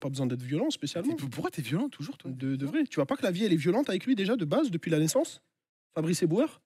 Pas besoin d'être violent spécialement. T'es- Pourquoi t'es violent toujours, toi? De, vrai. Tu vois pas que la vie, elle est violente avec lui déjà de base, depuis la naissance? Fabrice Eboueur